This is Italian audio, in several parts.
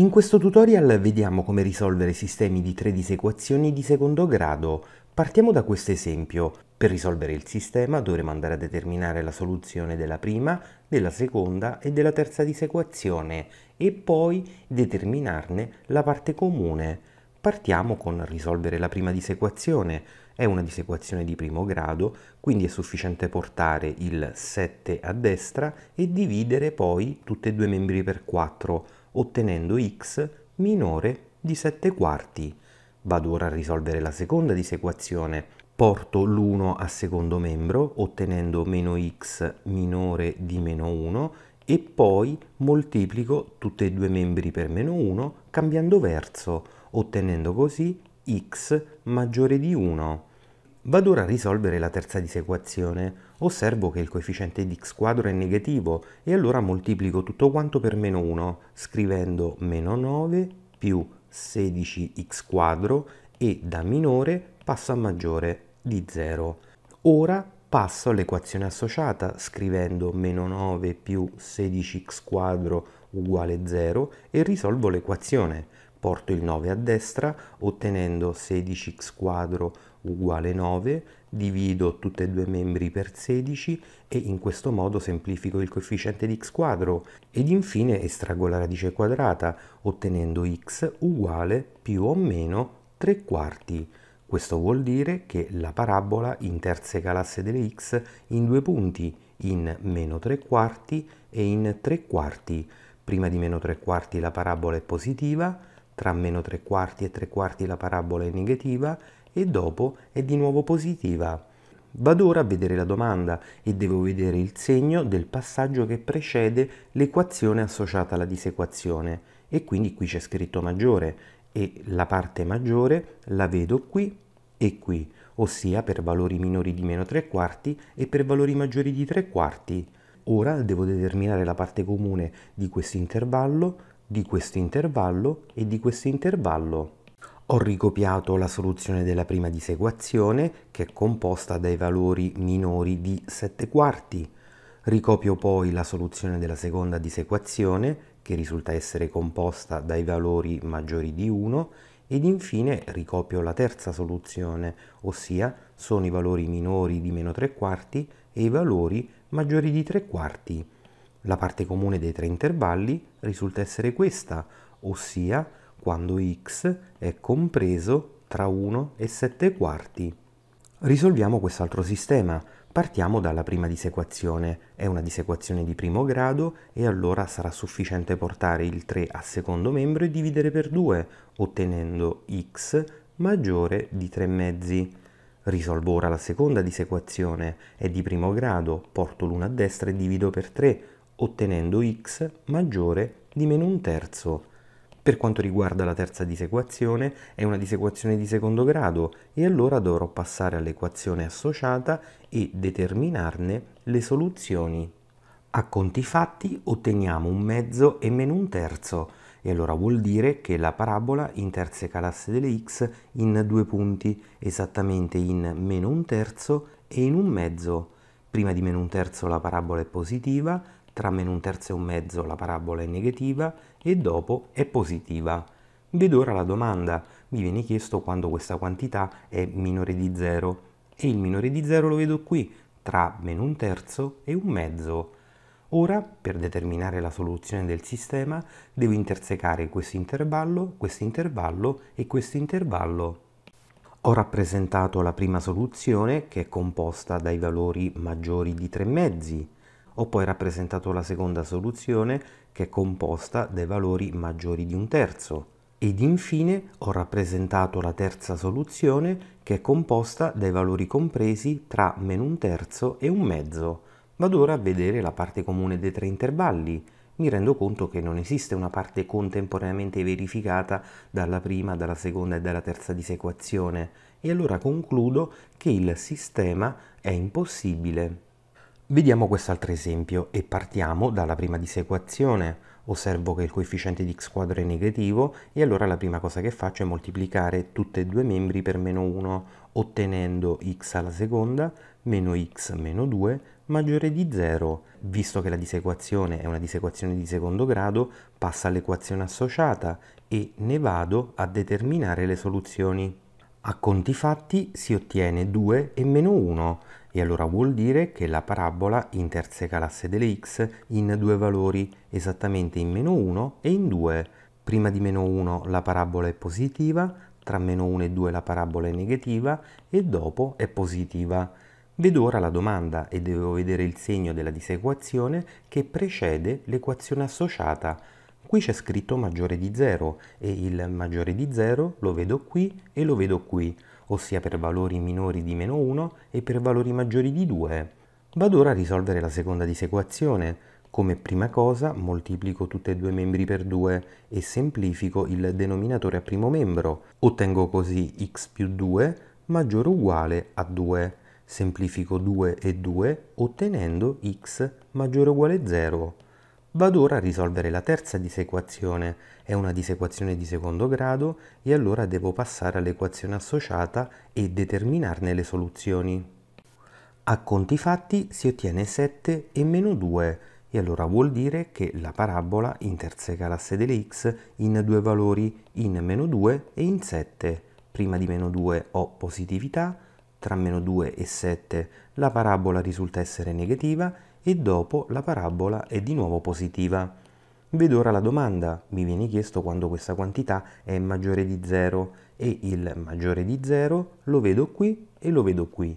In questo tutorial vediamo come risolvere sistemi di tre disequazioni di secondo grado. Partiamo da questo esempio. Per risolvere il sistema dovremo andare a determinare la soluzione della prima, della seconda e della terza disequazione e poi determinarne la parte comune. Partiamo con risolvere la prima disequazione. È una disequazione di primo grado, quindi è sufficiente portare il 7 a destra e dividere poi tutti e due membri per 4 ottenendo x minore di 7 quarti. Vado ora a risolvere la seconda disequazione. Porto l'1 a secondo membro ottenendo meno x minore di meno 1 e poi moltiplico tutti e due membri per meno 1 cambiando verso, ottenendo così x maggiore di 1. Vado ora a risolvere la terza disequazione. Osservo che il coefficiente di x quadro è negativo e allora moltiplico tutto quanto per meno 1, scrivendo meno 9 più 16x quadro e da minore passo a maggiore di 0. Ora passo all'equazione associata scrivendo meno 9 più 16x quadro uguale 0 e risolvo l'equazione. Porto il 9 a destra ottenendo 16x quadro uguale 9, divido tutti e due membri per 16 e in questo modo semplifico il coefficiente di x quadro ed infine estraggo la radice quadrata ottenendo x uguale più o meno 3 quarti. Questo vuol dire che la parabola interseca l'asse delle x in due punti, in meno 3 quarti e in 3 quarti. Prima di meno 3 quarti la parabola è positiva, tra meno 3 quarti e 3 quarti la parabola è negativa e dopo è di nuovo positiva. Vado ora a vedere la domanda e devo vedere il segno del passaggio che precede l'equazione associata alla disequazione e quindi qui c'è scritto maggiore e la parte maggiore la vedo qui e qui, ossia per valori minori di meno 3 quarti e per valori maggiori di 3 quarti. Ora devo determinare la parte comune di questo intervallo, di questo intervallo e di questo intervallo. Ho ricopiato la soluzione della prima disequazione che è composta dai valori minori di 7 quarti. Ricopio poi la soluzione della seconda disequazione che risulta essere composta dai valori maggiori di 1 ed infine ricopio la terza soluzione, ossia sono i valori minori di meno 3 quarti e i valori maggiori di 3 quarti. La parte comune dei tre intervalli risulta essere questa, ossia quando x è compreso tra 1 e 7 quarti. Risolviamo quest'altro sistema. Partiamo dalla prima disequazione. È una disequazione di primo grado e allora sarà sufficiente portare il 3 a secondo membro e dividere per 2, ottenendo x maggiore di 3 mezzi. Risolvo ora la seconda disequazione. È di primo grado, porto l'1 a destra e divido per 3, ottenendo x maggiore di meno un terzo. Per quanto riguarda la terza disequazione, è una disequazione di secondo grado e allora dovrò passare all'equazione associata e determinarne le soluzioni. A conti fatti otteniamo un mezzo e meno un terzo e allora vuol dire che la parabola interseca l'asse delle x in due punti, esattamente in meno un terzo e in un mezzo. Prima di meno un terzo la parabola è positiva, tra meno un terzo e un mezzo la parabola è negativa e dopo è positiva. Vedo ora la domanda, mi viene chiesto quando questa quantità è minore di 0 e il minore di 0 lo vedo qui, tra meno un terzo e un mezzo. Ora, per determinare la soluzione del sistema, devo intersecare questo intervallo, questo intervallo e questo intervallo. Ho rappresentato la prima soluzione, che è composta dai valori maggiori di 3 mezzi, ho poi rappresentato la seconda soluzione che è composta dai valori maggiori di un terzo ed infine ho rappresentato la terza soluzione che è composta dai valori compresi tra meno un terzo e un mezzo. Vado ora a vedere la parte comune dei tre intervalli. Mi rendo conto che non esiste una parte contemporaneamente verificata dalla prima, dalla seconda e dalla terza disequazione e allora concludo che il sistema è impossibile. Vediamo quest'altro esempio e partiamo dalla prima disequazione. osservo che il coefficiente di x quadro è negativo e allora la prima cosa che faccio è moltiplicare tutti e due membri per meno 1, ottenendo x alla seconda meno x meno 2 maggiore di 0. Visto che la disequazione è una disequazione di secondo grado, passa all'equazione associata e ne vado a determinare le soluzioni. A conti fatti si ottiene 2 e meno 1 e allora vuol dire che la parabola interseca l'asse delle x in due valori, esattamente in meno 1 e in 2. Prima di meno 1 la parabola è positiva, tra meno 1 e 2 la parabola è negativa e dopo è positiva. Vedo ora la domanda e devo vedere il segno della disequazione che precede l'equazione associata. Qui c'è scritto maggiore di 0 e il maggiore di 0 lo vedo qui e lo vedo qui ossia per valori minori di meno 1 e per valori maggiori di 2. Vado ora a risolvere la seconda disequazione. Come prima cosa moltiplico tutti e due membri per 2 e semplifico il denominatore a primo membro. Ottengo così x più 2 maggiore o uguale a 2. Semplifico 2 e 2 ottenendo x maggiore o uguale a 0. Vado ora a risolvere la terza disequazione, è una disequazione di secondo grado e allora devo passare all'equazione associata e determinarne le soluzioni. A conti fatti si ottiene 7 e meno 2 e allora vuol dire che la parabola interseca l'asse delle x in due valori, in meno 2 e in 7. Prima di meno 2 ho positività, tra meno 2 e 7 la parabola risulta essere negativa e dopo la parabola è di nuovo positiva. Vedo ora la domanda, mi viene chiesto quando questa quantità è maggiore di 0 e il maggiore di 0 lo vedo qui e lo vedo qui.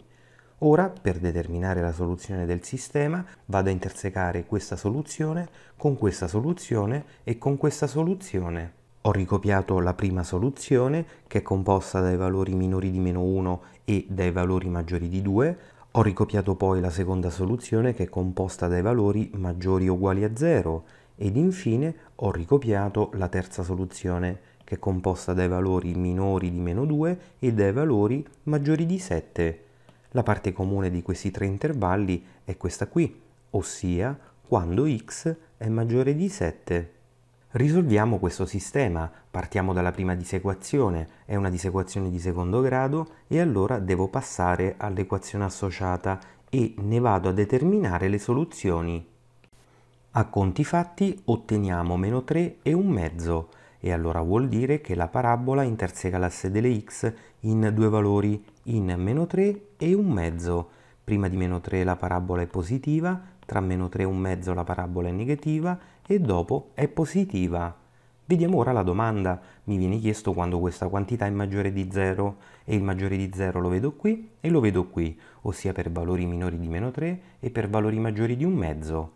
Ora, per determinare la soluzione del sistema, vado a intersecare questa soluzione con questa soluzione e con questa soluzione. Ho ricopiato la prima soluzione, che è composta dai valori minori di meno 1 e dai valori maggiori di 2, ho ricopiato poi la seconda soluzione che è composta dai valori maggiori o uguali a 0 ed infine ho ricopiato la terza soluzione che è composta dai valori minori di meno 2 e dai valori maggiori di 7. La parte comune di questi tre intervalli è questa qui, ossia quando x è maggiore di 7. Risolviamo questo sistema, partiamo dalla prima disequazione, è una disequazione di secondo grado e allora devo passare all'equazione associata e ne vado a determinare le soluzioni. A conti fatti otteniamo meno 3 e un mezzo e allora vuol dire che la parabola interseca l'asse delle x in due valori, in meno 3 e un mezzo. Prima di meno 3 la parabola è positiva, tra meno 3 e un mezzo la parabola è negativa e dopo è positiva. Vediamo ora la domanda. Mi viene chiesto quando questa quantità è maggiore di 0 e il maggiore di 0 lo vedo qui e lo vedo qui, ossia per valori minori di meno 3 e per valori maggiori di un mezzo.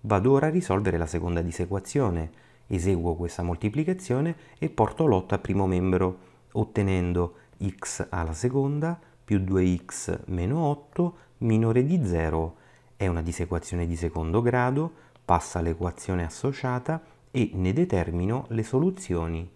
Vado ora a risolvere la seconda disequazione. Eseguo questa moltiplicazione e porto l'8 a primo membro, ottenendo x alla seconda più 2x meno 8 minore di 0. È una disequazione di secondo grado, passa all'equazione associata e ne determino le soluzioni.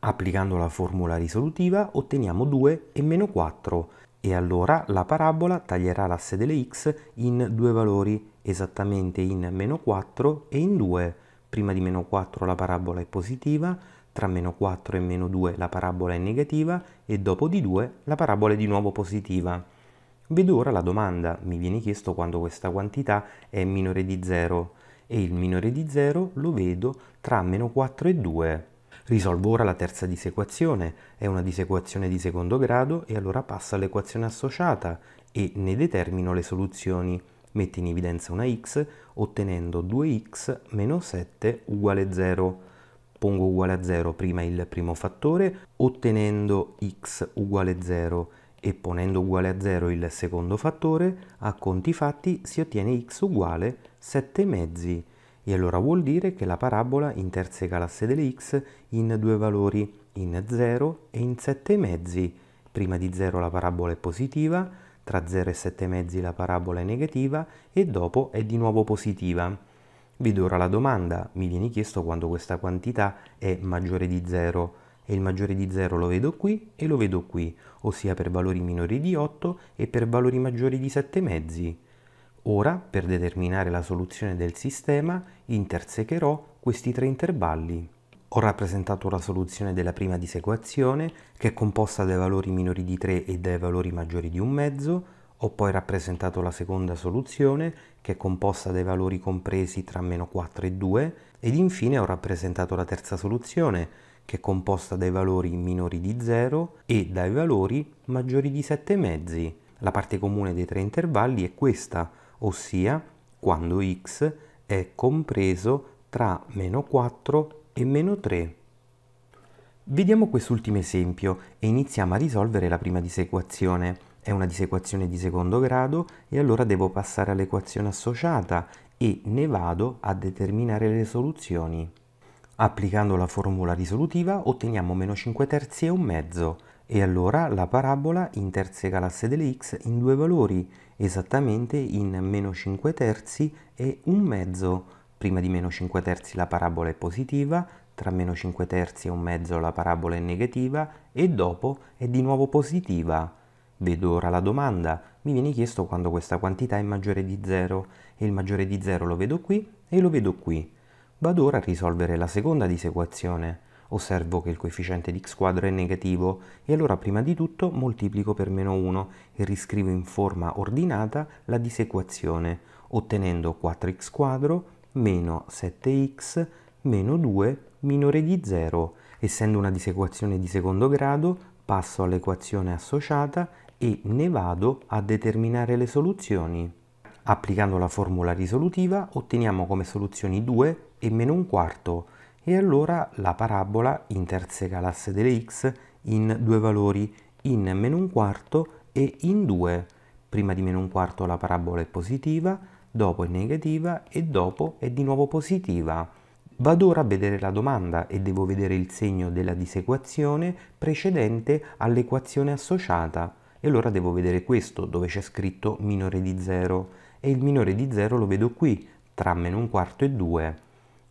Applicando la formula risolutiva otteniamo 2 e meno 4 e allora la parabola taglierà l'asse delle x in due valori, esattamente in meno 4 e in 2. Prima di meno 4 la parabola è positiva, tra meno 4 e meno 2 la parabola è negativa e dopo di 2 la parabola è di nuovo positiva. Vedo ora la domanda, mi viene chiesto quando questa quantità è minore di 0 e il minore di 0 lo vedo tra meno 4 e 2. Risolvo ora la terza disequazione, è una disequazione di secondo grado e allora passo all'equazione associata e ne determino le soluzioni. Metto in evidenza una x ottenendo 2x meno 7 uguale 0. Pongo uguale a 0 prima il primo fattore, ottenendo x uguale 0 e ponendo uguale a 0 il secondo fattore, a conti fatti si ottiene x uguale 7 mezzi e allora vuol dire che la parabola interseca l'asse delle x in due valori, in 0 e in 7 mezzi. Prima di 0 la parabola è positiva, tra 0 e 7 mezzi la parabola è negativa e dopo è di nuovo positiva. Vedo ora la domanda, mi viene chiesto quando questa quantità è maggiore di 0 e il maggiore di 0 lo vedo qui e lo vedo qui, ossia per valori minori di 8 e per valori maggiori di 7 mezzi. Ora, per determinare la soluzione del sistema, intersecherò questi tre intervalli. Ho rappresentato la soluzione della prima disequazione, che è composta dai valori minori di 3 e dai valori maggiori di un mezzo, ho poi rappresentato la seconda soluzione, che è composta dai valori compresi tra meno 4 e 2, ed infine ho rappresentato la terza soluzione, che è composta dai valori minori di 0 e dai valori maggiori di 7 mezzi. La parte comune dei tre intervalli è questa, ossia quando x è compreso tra meno 4 e meno 3. Vediamo quest'ultimo esempio e iniziamo a risolvere la prima disequazione è una disequazione di secondo grado e allora devo passare all'equazione associata e ne vado a determinare le soluzioni. Applicando la formula risolutiva otteniamo meno 5 terzi e un mezzo e allora la parabola interseca l'asse delle x in due valori, esattamente in meno 5 terzi e un mezzo. Prima di meno 5 terzi la parabola è positiva, tra meno 5 terzi e un mezzo la parabola è negativa e dopo è di nuovo positiva. Vedo ora la domanda. Mi viene chiesto quando questa quantità è maggiore di 0 e il maggiore di 0 lo vedo qui e lo vedo qui. Vado ora a risolvere la seconda disequazione. Osservo che il coefficiente di x quadro è negativo e allora prima di tutto moltiplico per meno 1 e riscrivo in forma ordinata la disequazione, ottenendo 4x quadro meno 7x meno 2 minore di 0. Essendo una disequazione di secondo grado, passo all'equazione associata e ne vado a determinare le soluzioni. Applicando la formula risolutiva otteniamo come soluzioni 2 e meno un quarto e allora la parabola interseca l'asse delle x in due valori in meno un quarto e in 2. Prima di meno un quarto la parabola è positiva, dopo è negativa e dopo è di nuovo positiva. Vado ora a vedere la domanda e devo vedere il segno della disequazione precedente all'equazione associata e allora devo vedere questo dove c'è scritto minore di 0 e il minore di 0 lo vedo qui tra meno un quarto e 2.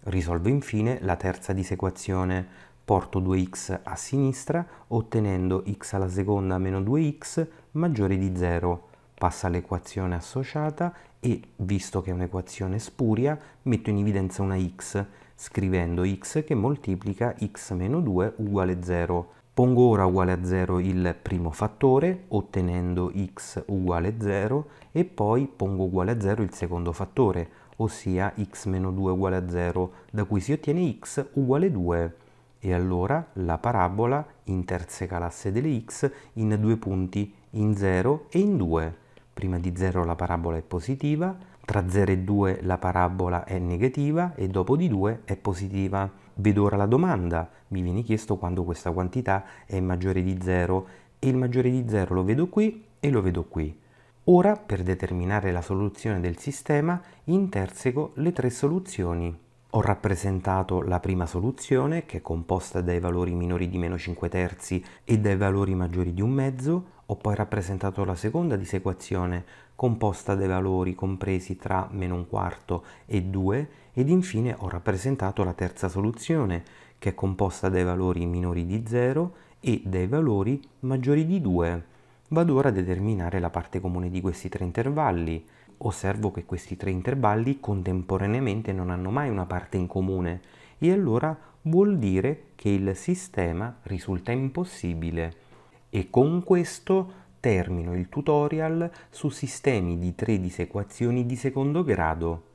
Risolvo infine la terza disequazione. Porto 2x a sinistra ottenendo x alla seconda meno 2x maggiore di 0. Passa all'equazione associata e, visto che è un'equazione spuria, metto in evidenza una x, scrivendo x che moltiplica x meno 2 uguale 0. Pongo ora uguale a 0 il primo fattore, ottenendo x uguale 0, e poi pongo uguale a 0 il secondo fattore, ossia x meno 2 uguale a 0, da cui si ottiene x uguale 2. E allora la parabola interseca l'asse delle x in due punti, in 0 e in 2. Prima di 0 la parabola è positiva, tra 0 e 2 la parabola è negativa e dopo di 2 è positiva. Vedo ora la domanda, mi viene chiesto quando questa quantità è maggiore di 0 e il maggiore di 0 lo vedo qui e lo vedo qui. Ora, per determinare la soluzione del sistema, interseco le tre soluzioni. Ho rappresentato la prima soluzione, che è composta dai valori minori di meno 5 terzi e dai valori maggiori di un mezzo, ho poi rappresentato la seconda disequazione, composta dai valori compresi tra meno un quarto e 2, ed infine ho rappresentato la terza soluzione, che è composta dai valori minori di 0 e dai valori maggiori di 2. Vado ora a determinare la parte comune di questi tre intervalli. Osservo che questi tre intervalli contemporaneamente non hanno mai una parte in comune e allora vuol dire che il sistema risulta impossibile. E con questo termino il tutorial su sistemi di tre disequazioni di secondo grado.